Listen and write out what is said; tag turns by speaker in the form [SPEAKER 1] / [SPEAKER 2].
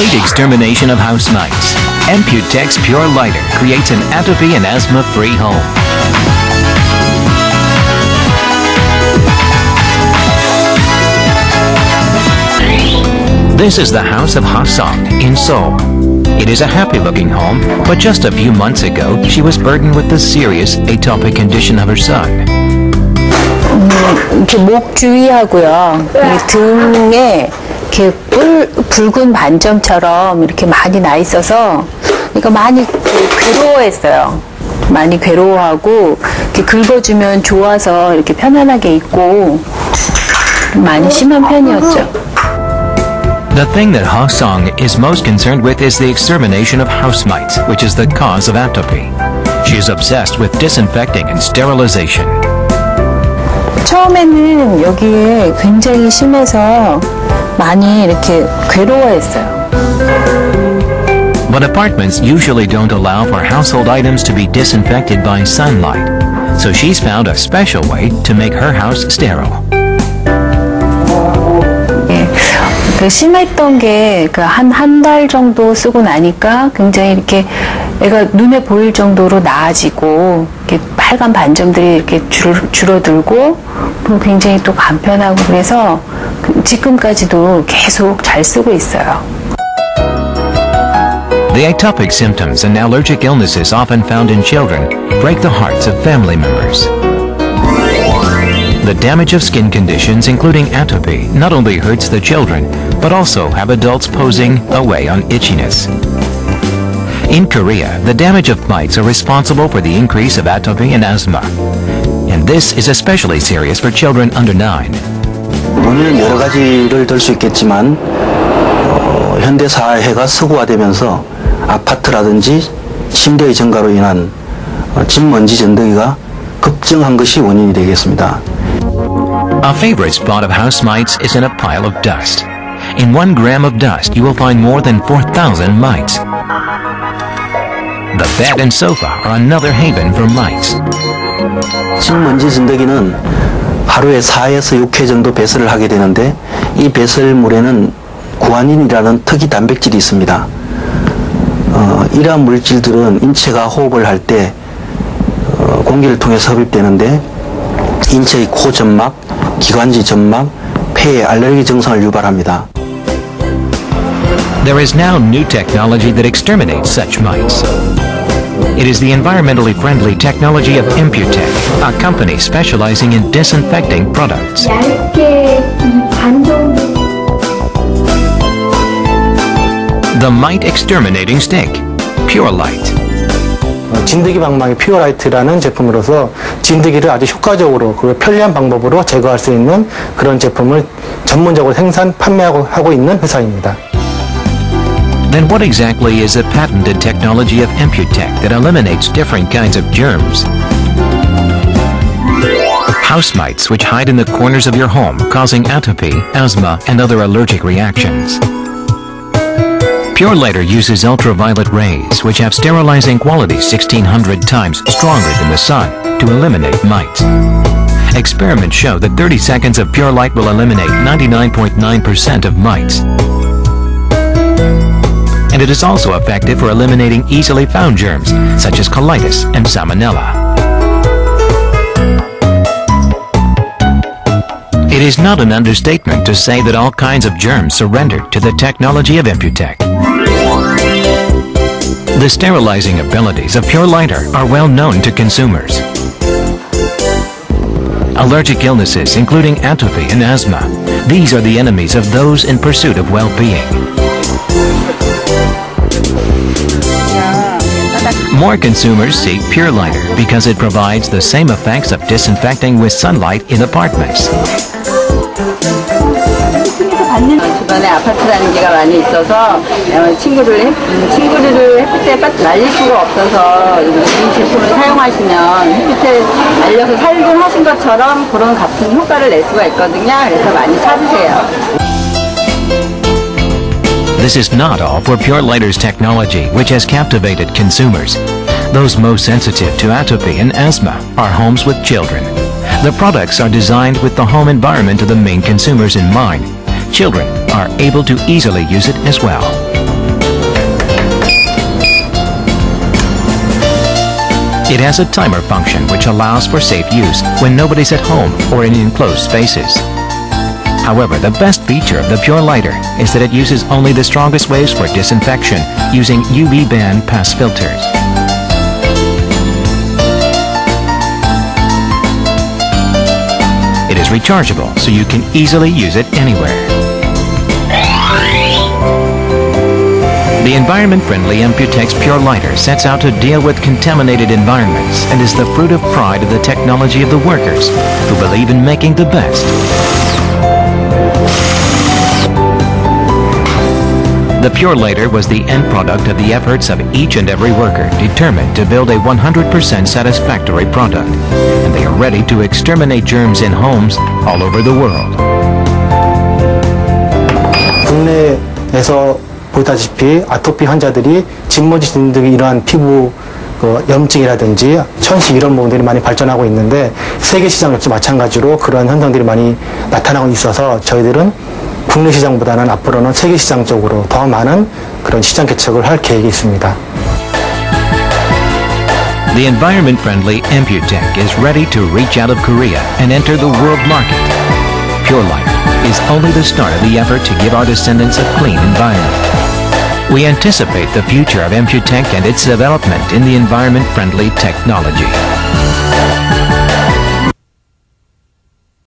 [SPEAKER 1] complete extermination of house mites. Emputex Pure Lighter creates an atopy and asthma-free home. This is the house of Ha-sung in Seoul. It is a happy-looking home, but just a few months ago, she was burdened with the serious atopic condition of her son.
[SPEAKER 2] 이렇게 목 주위하고요. 이 등에 이렇게 뿔, 붉은 반점처럼 이렇게 많이 나 있어서 그러니까 많이 괴로워했어요. 많이 괴로워하고 이렇게 긁어주면 좋아서 이렇게 편안하게 있고 많이 심한 편이었죠.
[SPEAKER 1] The thing that Ha Song is most concerned with is the extermination of house mites, which is the cause of atopy. She is obsessed with disinfecting and sterilization.
[SPEAKER 2] 처음에는 여기에 굉장히 심해서 많이 이렇게 괴로워했어요.
[SPEAKER 1] But apartments usually don't allow for household items to be disinfected by sunlight. So she's found a special way to make her house sterile.
[SPEAKER 2] 그 심했던 게그한한 달 정도 쓰고 나니까 굉장히 이렇게 애가 눈에 보일 정도로 나아지고 이렇게 빨간 반점들이 이렇게 줄, 줄어들고 굉장히 또 간편하고 그래서 그 지금까지도 계속 잘 쓰고 있어요.
[SPEAKER 1] The atopic symptoms and allergic illnesses often found in children break the hearts of family members. The damage of skin conditions, including atopy, not only hurts the children, but also have adults posing a way on itchiness. In Korea, the damage of mites are responsible for the increase of atopy and asthma. And this is especially serious for children under 9.
[SPEAKER 3] 원인은 여러 가지를 들 수 있겠지만 어, 현대 사회가 서구화되면서 아파트라든지 침대의 증가로 인한 어, 집먼지 전등이가 급증한 것이 원인이 되겠습니다.
[SPEAKER 1] A favorite spot of house mites is in a pile of dust. In one gram of dust, you will find more than 4,000 mites. The bed and sofa are another haven for mites.
[SPEAKER 3] 집먼지 진드기는 하루에 4에서 6회 정도 배설을 하게 되는데 이 배설물에는 구안인이라는 특이 단백질이 있습니다. 어, 이러한 물질들은 인체가 호흡을 할때 어, 공기를 통해 섭입되는데 인체의 코 점막, 기관지 점막, 폐에 알레르기 증상을 유발합니다.
[SPEAKER 1] There is now new technology that exterminates such mites. It is the environmentally friendly technology of Imputech, a company specializing in disinfecting products.
[SPEAKER 4] 얇게 반 정도
[SPEAKER 1] The Mite Exterminating Stick, Pure Light.
[SPEAKER 5] 어, 진드기 방망이 퓨어라이트라는 제품으로서 진드기를 아주 효과적으로 그리고 편리한 방법으로 제거할 수 있는 그런 제품을 전문적으로 생산, 판매하고 하고 있는 회사입니다.
[SPEAKER 1] Then what exactly is the patented technology of Imputech that eliminates different kinds of germs? House mites which hide in the corners of your home causing atopy, asthma, and other allergic reactions. Pure Lighter uses ultraviolet rays which have sterilizing qualities 1600 times stronger than the sun to eliminate mites. Experiments show that 30 seconds of pure light will eliminate 99.9% of mites. And it is also effective for eliminating easily found germs such as colitis and salmonella. It is not an understatement to say that all kinds of germs surrendered to the technology of Imputech. The sterilizing abilities of Pure Lighter are well known to consumers. Allergic illnesses, including atopy and asthma, these are the enemies of those in pursuit of well-being. More consumers seek Pure Lighter because it provides the same effects of disinfecting with sunlight in apartments.
[SPEAKER 6] 주변에 아파트 단지가 많이 있어서 어, 친구들 햇- 음, 친구들을 햇빛에 빠- 날릴 수가 없어서 이 제품을 사용하시면 햇빛에 날려서 살균하신 것처럼 그런 같은 효과를 낼 수가 있거든요. 그래서 많이 찾으세요.
[SPEAKER 1] This is not all for Pure Lighter's technology, which has captivated consumers. Those most sensitive to atopy and asthma are homes with children. The products are designed with the home environment of the main consumers in mind. children are able to easily use it as well. It has a timer function which allows for safe use when nobody's at home or in enclosed spaces. However, the best feature of the Pure Lighter is that it uses only the strongest waves for disinfection using UV band pass filters. It is rechargeable, so you can easily use it anywhere. The environment-friendly Amputex Pure Lighter sets out to deal with contaminated environments and is the fruit of pride of the technology of the workers who believe in making the best. The Pure Lighter was the end product of the efforts of each and every worker determined to build a 100% satisfactory product, and they are ready to exterminate germs in homes all over the world.
[SPEAKER 5] 국내에서 보다시피 아토피 환자들이 진먼지 진드기 이러한 피부 그 염증이라든지 천식 이런 부분들이 많이 발전하고 있는데 세계 시장 역시 마찬가지로 그러한 현상들이 많이 나타나고 있어서 저희들은 국내 시장보다는 앞으로는 세계 시장 쪽으로 더 많은 그런 시장 개척을 할 계획이 있습니다.
[SPEAKER 1] The environment-friendly Amputech is ready to reach out of Korea and enter the world market. Pure Life is only the start of the effort to give our descendants a clean environment. We anticipate the future of Amputech and its development in the environment-friendly technology.